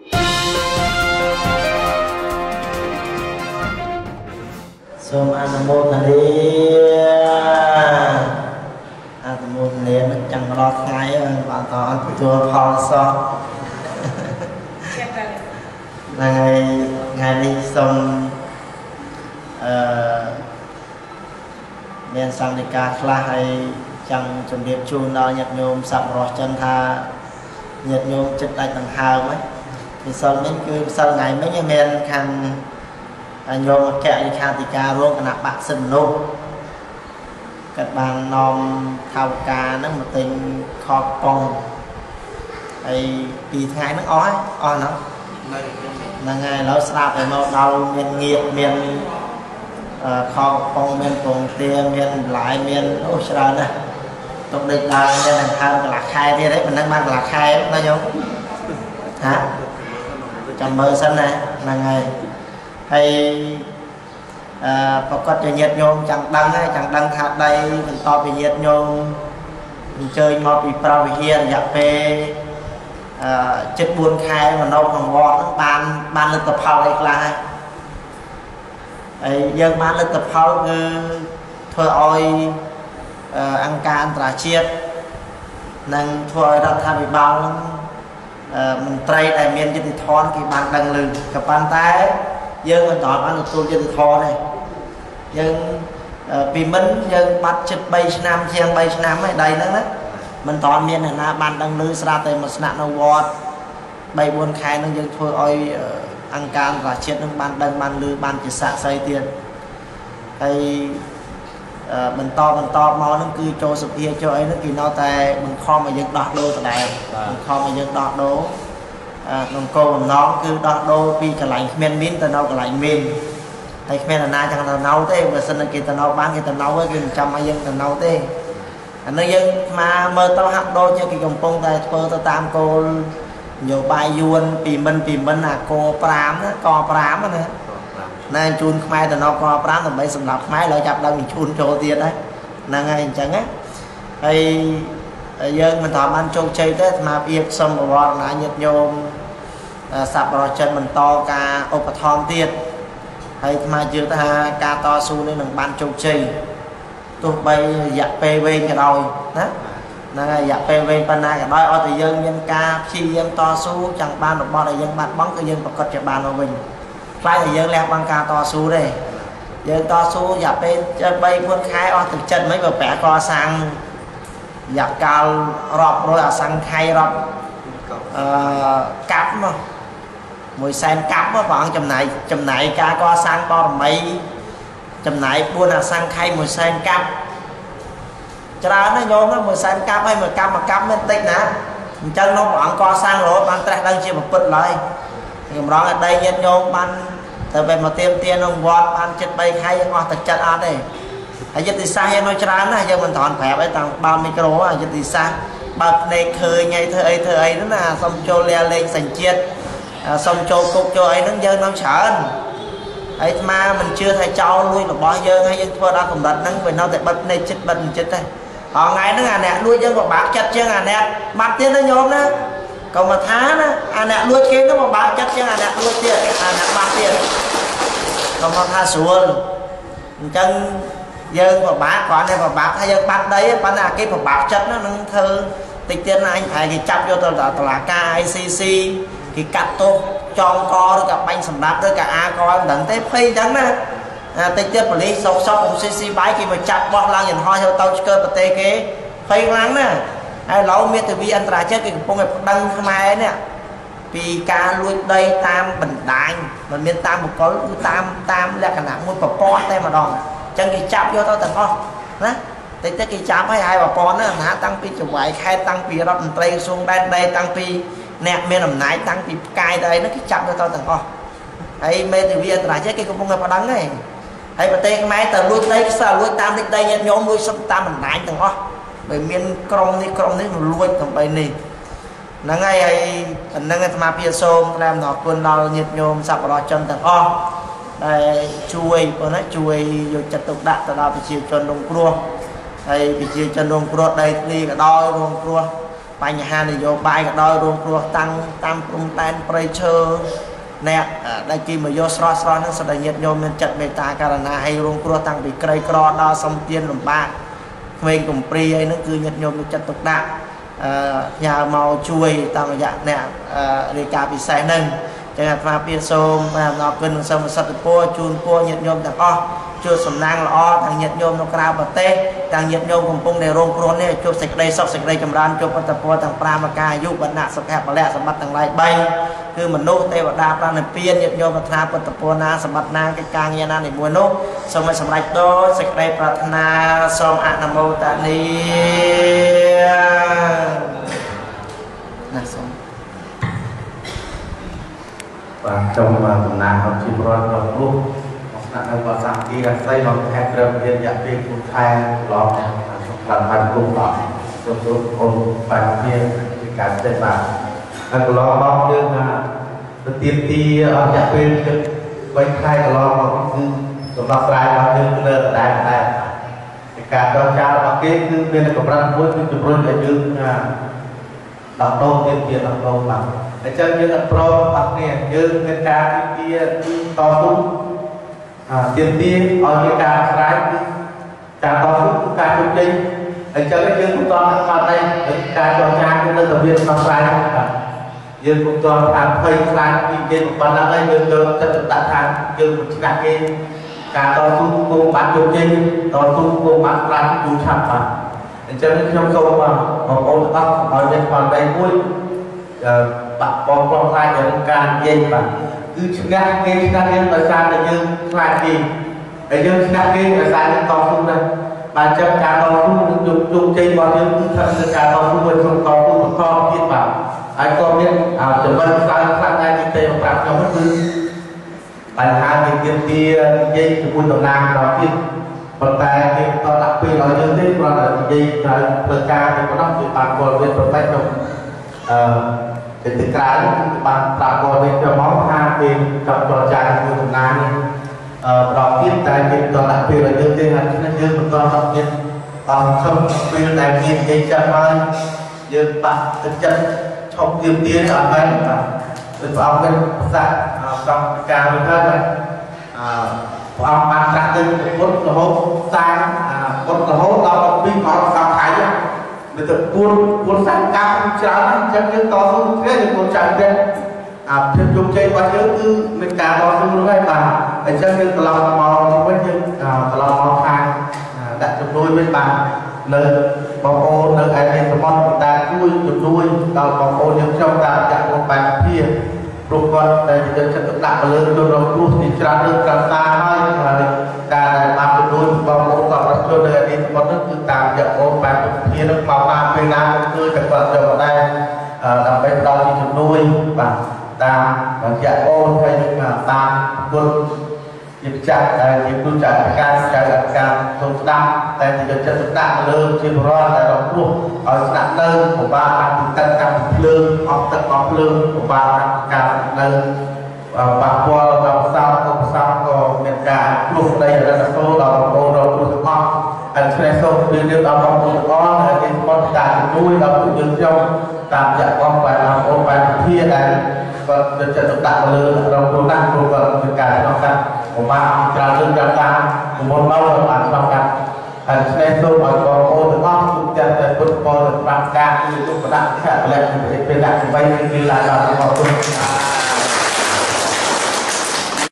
សូមអនុមោទនាអនុមោទនានឹងចាំរាល់ថ្ងៃបាទតអត់ទទួលផលសោះហ្នឹងហើយថ្ងៃនេះសូមអឺមានសង្ឃិកាខ្លះហើយចង់ជម្រាបជូនដល់ញាតិញោមសប្បុរសចិនថាញាតិញោមចិត្តដាច់ដង្ហើមហ្នឹង ពិសិលនេះគឺពិសិលថ្ងៃមិញមានខាងញោមអគ្គលេខាធិការរងគណៈបក្សសិទ្ធិមនុស្សគាត់បាននាំថាវការហ្នឹងមកទិញខកប៉ុងហើយពីថ្ងៃហ្នឹងអស់ហើយអស់ហ្នឹងហ្នឹងហើយឥឡូវស្ដាប់ឲ្យមកដល់មានងាកមានខកប៉ុងមានពងទាមានបន្លែមានអូច្រើនណាស់ទុកដូចដល់មានដង្ហើមកន្លះខែទៀតហ្នឹងមិនដឹងបានកន្លះខែណាញោមហា ចាំមើលសិនណាហ្នឹងហើយហើយអឺប្រកាសជាញាតញោមចង់ដឹងហើយចង់ដឹងថាដីបន្តពីញាតញោមអញ្ជើញមកពីប្រវិហាររយៈពេលអឺចិត្ត4ខែមកនៅក្នុងវត្តហ្នឹងបានបានលទ្ធផលអីខ្លះហើយហើយយើងបានលទ្ធផលគឺធ្វើឲ្យអង្គការអន្តរជាតិនិងធ្វើឲ្យរដ្ឋាភិបាលហ្នឹង មន្ត្រីដែលមានយុត្តិធម៌គេបានដឹងឮក៏ប៉ុន្តែយើងមិនដល់បានទទួលយុត្តិធម៌ទេយើងពីមិនយើងបាត់ចិត្ត3ឆ្នាំជាង3ឆ្នាំហើយដៃហ្នឹងណាមិនតន់មានអ្នកណាបានដឹងឮស្រាប់តែមកស្នាក់នៅវត្ត3 4ខែហ្នឹងយើងធ្វើឲ្យអង្គការអន្តរជាតិនឹងបានដឹងបានឮបានជាសាក់សីទៀតហើយ បន្តបន្តមកហ្នឹងគឺចូលសភាចូលអីហ្នឹងគេនៅតែបង្ខំឲ្យយើងដោះដូរដដែលបង្ខំឲ្យយើងដោះដូរក្នុងគោលបំណងគឺដោះដូរពីកន្លែងគ្មានមានទៅនៅកន្លែងមានហើយគ្មានអាណាចង់ទៅនៅទេបើសិនគេទៅនៅបានគេទៅនៅហើយគេមិនចាំឲ្យយើងទៅនៅទេអានេះយើងមកមើលទៅហាក់ដូចជាគេកំពុងតែធ្វើទៅតាមគោលនយោបាយយួនពីមិនពីមិនអាគោ5ណាក5ណា ណែជូនខ្មែរទៅនៅក5ដើម្បីសម្រាប់ខ្មែរឡើយចាប់ដល់ជូនចូលទៀតហើយហ្នឹងហើយអញ្ចឹងណាហើយយើងមិនថាបានជោគជ័យទេអាភិបសូមបវរណាញាតិញោមសប្បុរសចិនបន្តការឧបត្ថម្ភទៀតហើយអាត្មាជឿថាការតស៊ូនេះនឹងបានជោគជ័យទោះបីរយៈពេលវែងក៏ដោយណាហ្នឹងហើយរយៈពេលវែងប៉ុណ្ណាក៏ដោយអត់តែយើងមានការព្យាយាមតស៊ូចង់បានរបស់ដែលយើងបាត់បង់គឺយើងប្រកាសជាបានមកវិញ ខ្លាចតែយើងលះបង់ការតស៊ូទេយើងតស៊ូរយៈពេល3 4ខែអស់ទឹកចិត្តមិនបើប្រាក់កសាងយ៉ាកាលរាប់រយអសង្ខ័យរាប់អឺកាប់មកមួយសែនកាប់ព្រះអង្គចំណាយចំណាយការកសាងបរមីចំណាយ4អសង្ខ័យមួយសែនកាប់ច្រើនណាស់ញោមមួយសែនកាប់ហើយមួយកាប់មួយកាប់មិនតិចណាអញ្ចឹងនោះព្រះអង្គកសាងរហូតបានត្រាស់ដឹងជាពុទ្ធឡើយកម្រងឲ្យដីញាតញោមបាន ទៅបែបមកទៀមទាក្នុងវត្តបានចិត្ត3ខែអស់តែចិត្តអត់ទេហើយយុទ្ធសាស្ត្រយើងនៅច្រើនណាស់យើងមិនត្រង់ប្រាប់អីតាំងបើមីក្រូយុទ្ធសាស្ត្របើកភ្នែកឃើញហើយធ្វើអីធ្វើអីហ្នឹងណាសុំចូលលាលេងសញ្ជាតិសុំចូលគុកចូលអីហ្នឹងយើងនៅច្រើនហើយអាត្មាមិនជឿថាចោលលួចរបស់យើងហើយយើងធ្វើដល់កម្រិតហ្នឹងវានៅតែបិទភ្នែកចិត្តបិទចិត្តទេអថ្ងៃហ្នឹងអាអ្នកលួចយើងពិបាកចិត្តជាងអាអ្នកបាត់ទៀតណាញោមណា កុំមកថាណាអាអ្នកលួចគេទៅពិបាកចិត្តជាងអាអ្នកលួចទៀតអាអ្នកបាត់ទៀតកុំមកថាស្រួលអញ្ចឹងយើងពិបាកគ្រាន់តែពិបាកថាយើងបាត់ដីប៉ុន្តែអាគេពិបាកចិត្តណានឹងធ្វើតិចទៀតណាអញប្រហែលគេចាប់យកទៅតុលាការ ICC គេកាត់ទោសចងកឬក៏បាញ់សម្លាប់ឬក៏អាកមិនដឹងទេភ័យអញ្ចឹងណាអាតិចទៀតប៉ូលីសសុកសុកអ៊ំស៊ីស៊ីបាយគេមកចាប់បោះឡើងយន្តហោះយកទៅឆ្កើប្រទេសគេភ័យខ្លាំងណាស់ ហើយឡូវមេធាវីអន្តរជាតិគេកំពុងតែប្តឹងខ្មែរនេះពីការលួចដីតាមបណ្ដាញមិនមានតាមបុគ្គលគឺតាមតាមលក្ខណៈមួយប្រព័ន្ធតែម្ដងចឹងគេចាប់យកទៅទាំងអស់ណាតិចតិចគេចាប់ហើយហើយប្រព័ន្ធហ្នឹងណាតាំងពីចង្វាយខេត្តតាំងពីរដ្ឋមន្ត្រីក្រសួងដែនដីតាំងពីអ្នកមានអំណាចតាំងពីផ្កាយទៅអីហ្នឹងគេចាប់យកទៅទាំងអស់ហើយមេធាវីអន្តរជាតិគេកំពុងតែប្តឹងហើយហើយប្រទេសខ្មែរទៅលួចដីខ្សែលួចតាមទឹកដីញាតិញោមលួចសុទ្ធតាមបណ្ដាញទាំងអស់ បើមានក្រុមនេះក្រុមនេះលួចដើម្បីនេះហ្នឹងហើយហើយប៉ុណ្ណឹងអាត្មាភាសូមថ្លែងអំណរគុណដល់ញាតិញោមសប្បុរសជនទាំងអស់ដែលជួយបងណាជួយយកចិត្តទុកដាក់ទៅដល់ប្រជាជនរងគ្រោះហើយប្រជាជនរងគ្រោះដីធ្លីក៏ដោយរងគ្រោះបញ្ហានយោបាយក៏ដោយរងគ្រោះតាំងតាមព្រំដែនប្រៃឈើអ្នកដែលគេមកយកស្រស់ស្រស់ហ្នឹងសត្វញាតញោមមានចិត្តមេត្តាករណាឲ្យរងគ្រោះតាំងពីក្រីក្រដល់សំទានលំបាក ក្មេងកំព្រាអីហ្នឹងគឺញាតញោមមានចិត្តទុកដាក់អឺញ៉ាមកជួយតាមរយៈអ្នករាយការណ៍ពិសេសហ្នឹង ចឹងអាត្មាពៀសូមបានអរគុណនិងសូមសត្វពរជូនពរញាតិញោមទាំងអស់ជួបសំណាងល្អទាំងញាតិញោមនៅក្រៅប្រទេសទាំងញាតិញោមកំពុងតែរងគ្រោះនេះជួបសេចក្តីសុខសេចក្តីចម្រើនជួបពុទ្ធពរទាំង5ប្រការអាយុវណ្ណៈសុខៈពលៈសម្បត្តិទាំងឡាយ3គឺមនុស្សទេវតាប្រាណពៀនញាតិញោមប្រាថ្នាពុទ្ធពរណាសម្បត្តិណាកិច្ចការងារណានីមួយនោះសូមឲ្យសម្រេចដោយសេចក្តីប្រាថ្នាសូមអនុមោទនីណាសូមបាទ ចូលមកដំណើររបស់ជីវរដ្ឋរបស់លោកស្នាក់នៅវត្តសាមគ្គីរស្មីក្នុងខេត្តព្រឹមមានរយៈពេល4ខែកន្លងសម្រាប់បានគុំបាទសូមសូមអូនបានមានពីការស្ទេបាទហើយកន្លងមកយើងថាទៅទៀមទីអស់រយៈពេលជិត3ខែកន្លងមកគឺសម្រាប់ស្រ័យរបស់យើងលើដដែលដែរពីការចរចារបស់គេគឺមានកម្រិតមួយគឺជំរុញឲ្យយើង ដល់ដោទៀមទីដល់ដោបាទអញ្ចឹងយើងអត់ព្រមអត់គ្នាយើងមានការទីទាតស៊ូទៀមទាឲ្យមានការស្រ័យគឺការតស៊ូគឺការជោគជ័យអញ្ចឹងយើងមិនតន់អត់ដែរការចរចាគឺនៅតែមានស្នងស្រ័យបាទយើងមិនតន់ថាភ័យខ្លាចពីគេប៉ុណ្ណឹងហើយយើងយកចិត្តទុកដាក់ថាយើងមិនឆ្នះគេការតស៊ូគោបានជោគជ័យតស៊ូគោបានខ្លាចយូរឆាប់បាទ អញ្ចឹងខ្ញុំសូមបងប្អូនទាំងអស់ឲ្យមានស្មារតីមួយបាក់បងប្រុសខ្លាចរឿងការនិយាយបាទគឺឆ្នះគេឆ្នះគេដោយសារតែយើងខ្លាចគេហើយយើងឆ្នះគេដោយសារយើងតស៊ូណាស់បាទអញ្ចឹងការតស៊ូនឹងជោគជោគជ័យរបស់យើងគឺស្ថិតលើការតស៊ូមួយក្នុងតស៊ូបន្តទៀតបាទហើយក៏មានចំណុចខ្លាំងខ្លាំងដែរទីទេប្រាប់ខ្ញុំគឺបញ្ហានៃទៀមទានិយាយជាមួយតំណាងដល់ទៀត ប៉ុន្តែគេតដាក់ពេលដល់យើងទេគ្រាន់តែនិយាយត្រូវធ្វើការទៅប៉ុណ្ណោះគឺបានពលមានប្រតិក្នុងអឺទៅទៅក្រៅបានប្រាប់គាត់វិញទៅមកថាគេចង់ចរចាជាមួយតំណាងនេះអឺប្រដទៀតតែគេតដាក់ពេលឲ្យយើងទេហើយនេះយើងមិនតអត់មានអត់ខំពេលដែលគេនិយាយចាំហើយយើងបាក់ទឹកចិត្តឈប់ទៀមទាអត់មែនបាទដូចព្រះអង្គមានប្រសាសន៍កម្មការវិញហើយបាទអឺ ព្រះអង្គបានត្រាស់ទៅពុទ្ធរហូតសាងពុទ្ធរហូតដល់12ខែ10ខែវាទៅពួនពួនសាច់កម្មច្រើនអញ្ចឹងយើងតស៊ូគ្នាយើងពុនចាំទៀតអាភាពជោគជ័យរបស់យើងគឺមានការតស៊ូនោះហើយបាទអញ្ចឹងយើងត្រឡប់មកវិញយើងត្រឡប់មកខាងដាក់ចំនួនវិញបាទនៅបងប្អូននៅឯមានសមត្ថតាជួយជំនួយដល់បងប្អូនយើងខ្ញុំតាមរយៈក្នុងបែបភា ព្រោះគាត់តែយកចិត្តទុកដាក់ទៅលើជនរងគ្រោះនេះច្រើនលើកកាន់តាហើយហើយការដែលបានជំនួយបងប្អូនគាត់ប្រជុំនៅឯនេះគាត់នោះគឺតាមរយៈអូនបែបវិធាននោះមកតាមពេលណាគឺតែគាត់យកមកដែរដើម្បីផ្ដល់ជាជំនួយបាទតាមរយៈអូនហើយនឹងតាមគុណជាចាក់ដែលជាគ្រូចាក់ការចៅអធិការសូមស្ដាប់ តែទៅយកចិត្តទុកដាក់លើជាបរិយាដែលរងគ្រោះឲ្យស្នាក់នៅពិបាកតាមទឹកកម្មភ្លើងអស់ទឹកអស់ភ្លើងពិបាកតាមការនៅបាក់ពាល់ដល់ផ្សារឧបសគ្គក៏មានការគ្រោះដីរដ្ឋសូដល់បងប្អូនរងគ្រោះទាំងអស់ហើយឆ្នេះសូមជឿនឿដល់បងប្អូនទាំងអស់ហើយមានបទការជួយដល់ពួកយើងខ្ញុំតាមរយៈបងប្អូនបងប្អូនបែបភាដែលគាត់យកចិត្តទុកដាក់លើរងគ្រោះណាស់ព្រោះគាត់មានការឆ្លងកាត់ពិបាកច្រើនលើកយ៉ាងតាមមុនមកបានឆ្លងកាត់ ហើយឆ្នេះសូមឲ្យបងប្អូនទាំងអស់ជួបទាំងតែពុទ្ធបរិស័ទប្រាំការគឺទុកបដៈខៈបលៈពេលដាក់ដើម្បីគឺឡើងដល់បងប្អូន